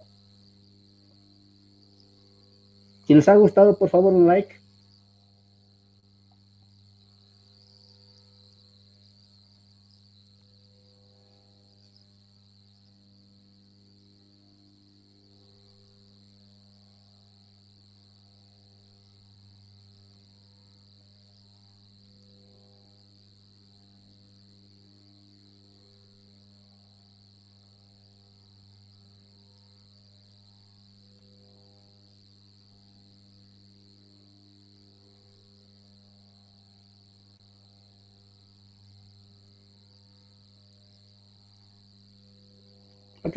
Si les ha gustado, por favor, un like.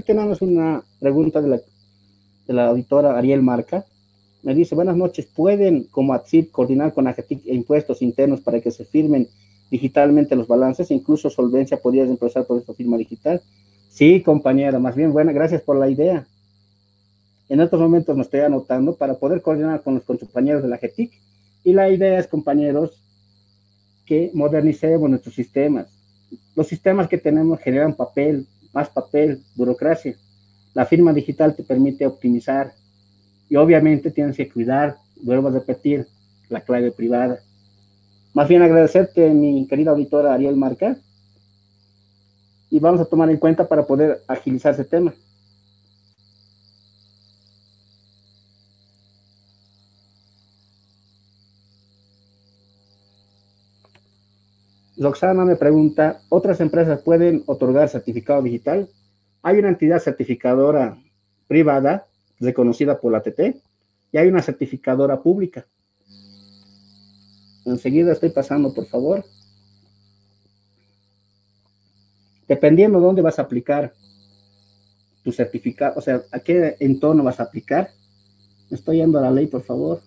Tenemos una pregunta de la, de la auditora Ariel Marca. Me dice, buenas noches, ¿pueden como ATSIP coordinar con AGETIC e impuestos internos para que se firmen digitalmente los balances? Incluso Solvencia podría empezar por esta firma digital. Sí, compañera, más bien, buena, gracias por la idea. En estos momentos me estoy anotando para poder coordinar con los compañeros de la AGETIC. Y la idea es, compañeros, que modernicemos nuestros sistemas. Los sistemas que tenemos generan papel, más papel, burocracia. La firma digital te permite optimizar y obviamente tienes que cuidar, vuelvo a repetir, la clave privada. Más bien agradecerte, mi querida auditora Ariel Marca, y vamos a tomar en cuenta para poder agilizar ese tema. Roxana me pregunta, ¿otras empresas pueden otorgar certificado digital? Hay una entidad certificadora privada reconocida por la TT y hay una certificadora pública. Enseguida estoy pasando, por favor. Dependiendo de dónde vas a aplicar tu certificado, o sea, a qué entorno vas a aplicar. Estoy yendo a la ley, por favor.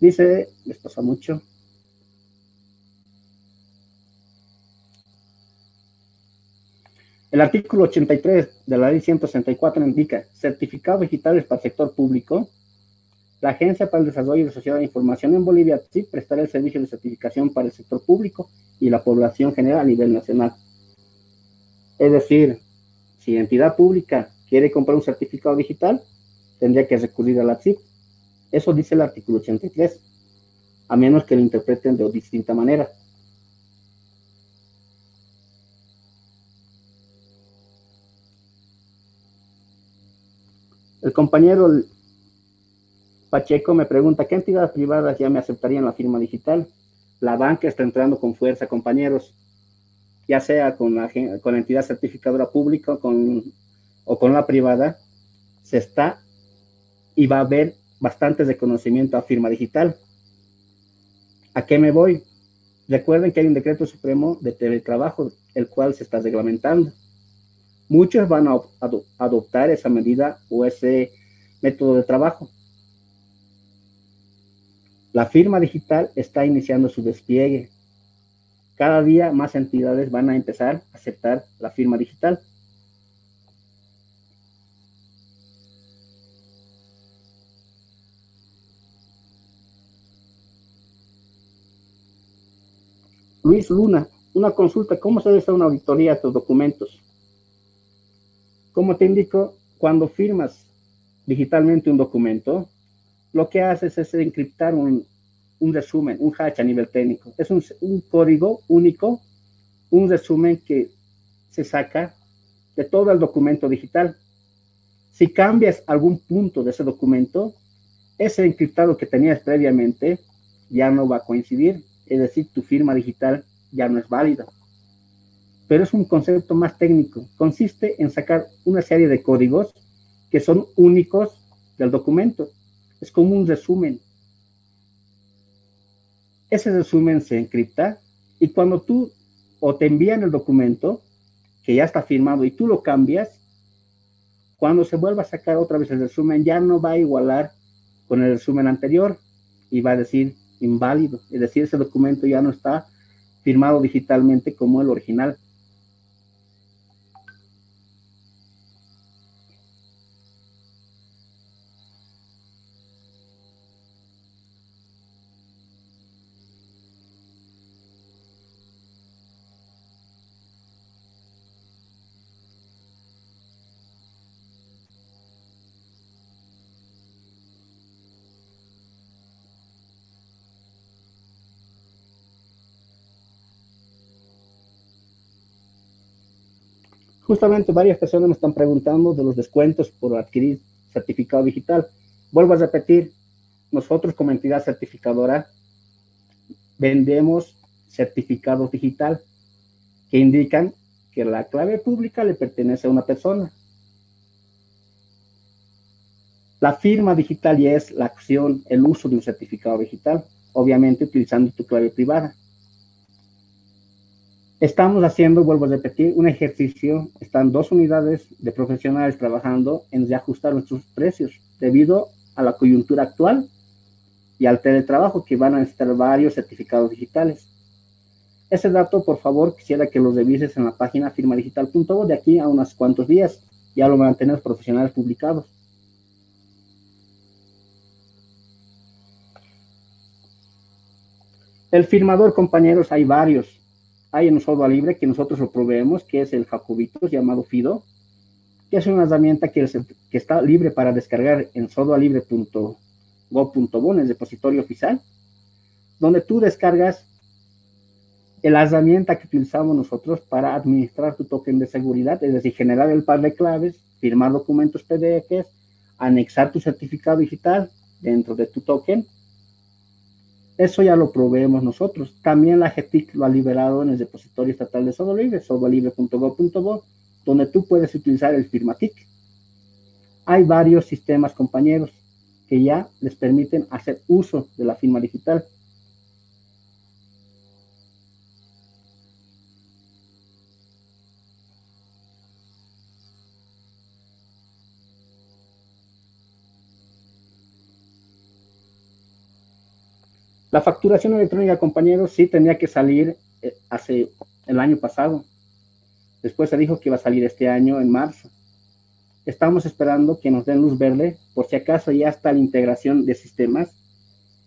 Dice, les pasa mucho. El artículo 83 de la ley 164 indica certificados digitales para el sector público. La Agencia para el Desarrollo de Sociedad de Información en Bolivia sí prestará el servicio de certificación para el sector público y la población general a nivel nacional. Es decir, si entidad pública quiere comprar un certificado digital, tendría que recurrir a la CIP. Eso dice el artículo 83, a menos que lo interpreten de distinta manera. El compañero Pacheco me pregunta, ¿qué entidades privadas ya me aceptarían la firma digital? La banca está entrando con fuerza, compañeros, ya sea con la, con entidad certificadora pública o con la privada, se está y va a haber bastante reconocimiento a firma digital. ¿A qué me voy? Recuerden que hay un decreto supremo de teletrabajo, el cual se está reglamentando muchos van a adoptar esa medida o ese método de trabajo. La firma digital está iniciando su despliegue. Cada día más entidades van a empezar a aceptar la firma digital. Luis Luna, una consulta, ¿cómo se hacer una auditoría de estos documentos? Como te indico, cuando firmas digitalmente un documento, lo que haces es encriptar un, resumen, un hash a nivel técnico. Es un, código único, un resumen que se saca de todo el documento digital. Si cambias algún punto de ese documento, ese encriptado que tenías previamente ya no va a coincidir, es decir, tu firma digital ya no es válida pero es un concepto más técnico. Consiste en sacar una serie de códigos que son únicos del documento. Es como un resumen. Ese resumen se encripta y cuando tú o te envían el documento que ya está firmado y tú lo cambias, cuando se vuelva a sacar otra vez el resumen ya no va a igualar con el resumen anterior y va a decir inválido. Es decir, ese documento ya no está firmado digitalmente como el original. Justamente varias personas me están preguntando de los descuentos por adquirir certificado digital. Vuelvo a repetir, nosotros como entidad certificadora vendemos certificados digital que indican que la clave pública le pertenece a una persona. La firma digital ya es la acción, el uso de un certificado digital, obviamente utilizando tu clave privada. Estamos haciendo, vuelvo a repetir, un ejercicio. Están dos unidades de profesionales trabajando en reajustar nuestros precios debido a la coyuntura actual y al teletrabajo que van a necesitar varios certificados digitales. Ese dato, por favor, quisiera que lo revises en la página firmadigital.org de aquí a unos cuantos días. Ya lo van a tener los profesionales publicados. El firmador, compañeros, hay varios hay un software libre que nosotros lo proveemos, que es el Jacobito, llamado Fido, que es una herramienta que, está libre para descargar en softwarelibre.go.bo, en el repositorio oficial, donde tú descargas la herramienta que utilizamos nosotros para administrar tu token de seguridad, es decir, generar el par de claves, firmar documentos PDF, anexar tu certificado digital dentro de tu token eso ya lo proveemos nosotros. También la GETIC lo ha liberado en el repositorio estatal de software libre, donde tú puedes utilizar el Firmatic. Hay varios sistemas compañeros que ya les permiten hacer uso de la firma digital. La facturación electrónica, compañeros, sí tenía que salir eh, hace el año pasado. Después se dijo que iba a salir este año, en marzo. Estamos esperando que nos den luz verde, por si acaso ya está la integración de sistemas.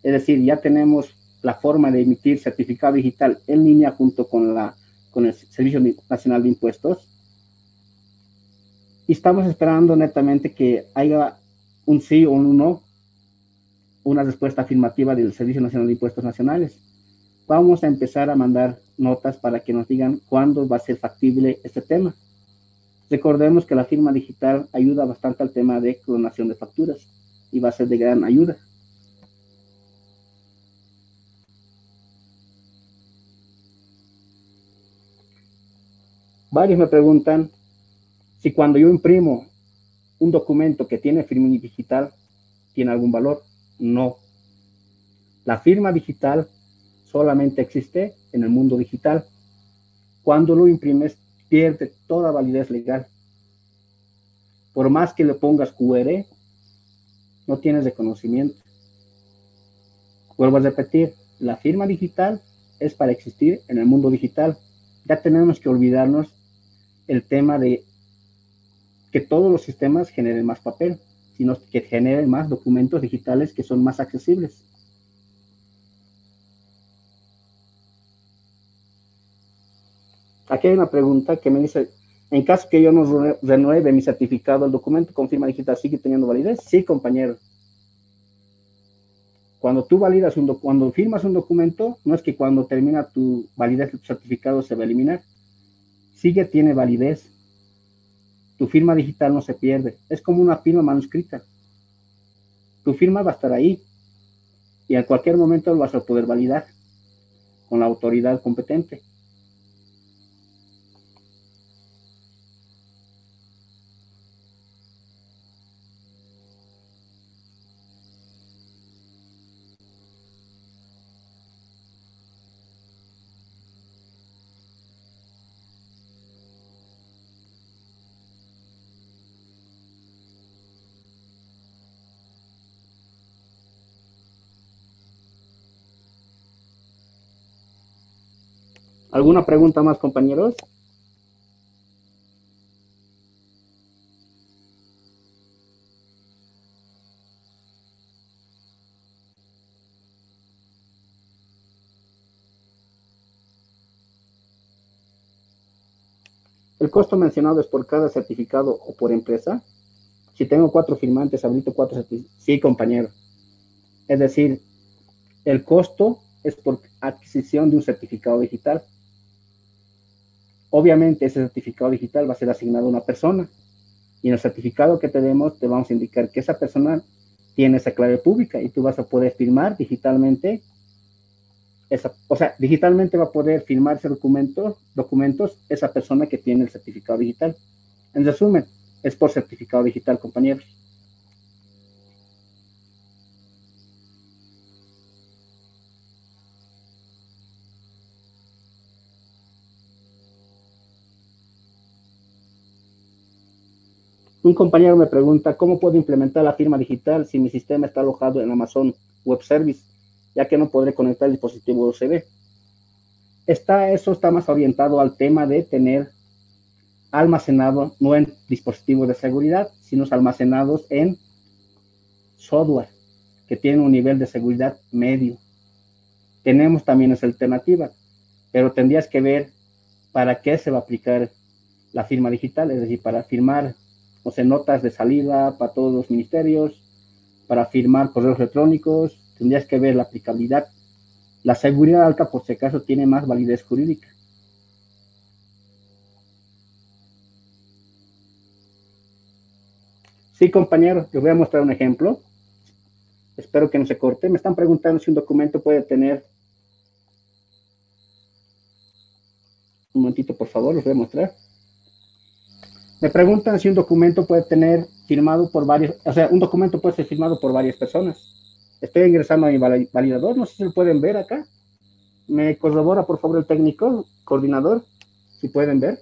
Es decir, ya tenemos la forma de emitir certificado digital en línea junto con, la, con el Servicio Nacional de Impuestos. Y estamos esperando netamente que haya un sí o un no una respuesta afirmativa del Servicio Nacional de Impuestos Nacionales. Vamos a empezar a mandar notas para que nos digan cuándo va a ser factible este tema. Recordemos que la firma digital ayuda bastante al tema de clonación de facturas y va a ser de gran ayuda. Varios me preguntan si cuando yo imprimo un documento que tiene firma digital tiene algún valor. No. La firma digital solamente existe en el mundo digital. Cuando lo imprimes, pierde toda validez legal. Por más que le pongas QR, no tienes reconocimiento. Vuelvo a repetir, la firma digital es para existir en el mundo digital. Ya tenemos que olvidarnos el tema de que todos los sistemas generen más papel sino que generen más documentos digitales que son más accesibles. Aquí hay una pregunta que me dice, en caso que yo no renueve mi certificado, ¿el documento con firma digital sigue teniendo validez? Sí, compañero. Cuando tú validas un cuando firmas un documento, no es que cuando termina tu validez tu certificado se va a eliminar. Sigue, tiene validez tu firma digital no se pierde. Es como una firma manuscrita. Tu firma va a estar ahí y en cualquier momento lo vas a poder validar con la autoridad competente. ¿Alguna pregunta más, compañeros? El costo mencionado es por cada certificado o por empresa. Si tengo cuatro firmantes, habilito cuatro certificados. Sí, compañero. Es decir, el costo es por adquisición de un certificado digital. Obviamente ese certificado digital va a ser asignado a una persona y en el certificado que tenemos te vamos a indicar que esa persona tiene esa clave pública y tú vas a poder firmar digitalmente o sea, digitalmente va a poder firmar ese documento, documentos esa persona que tiene el certificado digital. En resumen, es por certificado digital, compañeros. Un compañero me pregunta, ¿cómo puedo implementar la firma digital si mi sistema está alojado en Amazon Web Service? ya que no podré conectar el dispositivo USB. Está, eso está más orientado al tema de tener almacenado no en dispositivos de seguridad, sino almacenados en software que tiene un nivel de seguridad medio. Tenemos también esa alternativa, pero tendrías que ver para qué se va a aplicar la firma digital, es decir, para firmar o sea, notas de salida para todos los ministerios, para firmar correos electrónicos, tendrías que ver la aplicabilidad. La seguridad alta, por si acaso, tiene más validez jurídica. Sí, compañero, les voy a mostrar un ejemplo. Espero que no se corte. Me están preguntando si un documento puede tener... Un momentito, por favor, les voy a mostrar. Me preguntan si un documento puede tener firmado por varios, o sea, un documento puede ser firmado por varias personas. Estoy ingresando a mi validador, no sé si lo pueden ver acá. Me corrobora, por favor, el técnico, coordinador, si pueden ver.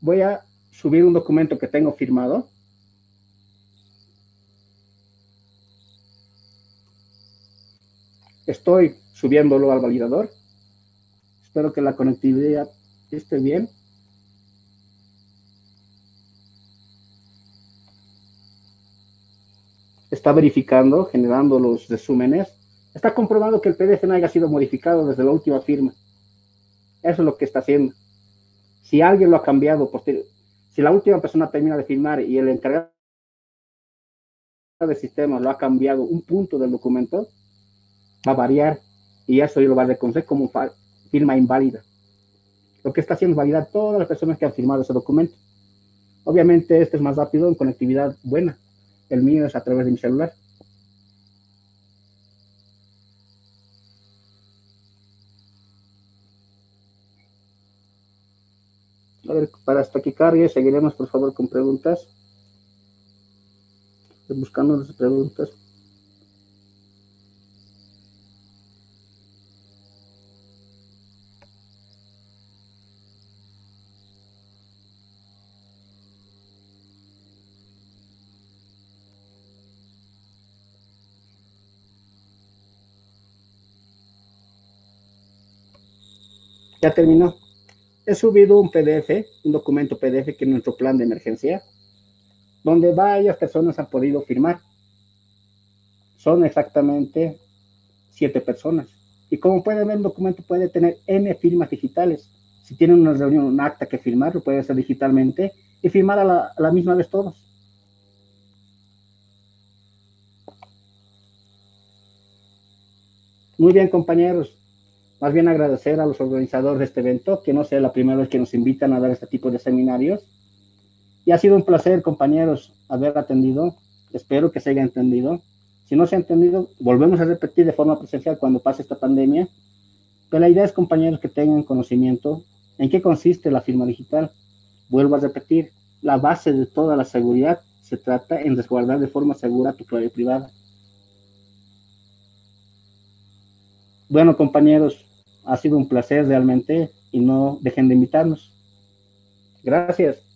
Voy a subir un documento que tengo firmado. Estoy subiéndolo al validador. Espero que la conectividad esté bien. Está verificando, generando los resúmenes, está comprobando que el PDF no haya sido modificado desde la última firma. Eso es lo que está haciendo. Si alguien lo ha cambiado, si la última persona termina de firmar y el encargado del sistema lo ha cambiado un punto del documento, va a variar y eso lo va a reconocer como firma inválida. Lo que está haciendo es validar todas las personas que han firmado ese documento. Obviamente este es más rápido en conectividad buena. El mío es a través de mi celular. A ver, para hasta que cargue, seguiremos por favor con preguntas. Buscando las preguntas. Ya terminó. He subido un PDF, un documento PDF que es nuestro plan de emergencia, donde varias personas han podido firmar. Son exactamente siete personas. Y como pueden ver, el documento puede tener N firmas digitales. Si tienen una reunión, un acta que firmar, lo puede hacer digitalmente y firmar la, a la misma vez todos. Muy bien, compañeros más bien agradecer a los organizadores de este evento, que no sea la primera vez que nos invitan a dar este tipo de seminarios. Y ha sido un placer, compañeros, haber atendido. Espero que se haya entendido. Si no se ha entendido, volvemos a repetir de forma presencial cuando pase esta pandemia. Pero la idea es, compañeros, que tengan conocimiento en qué consiste la firma digital. Vuelvo a repetir, la base de toda la seguridad se trata en resguardar de forma segura tu clave privada. Bueno, compañeros, ha sido un placer realmente y no dejen de invitarnos. Gracias.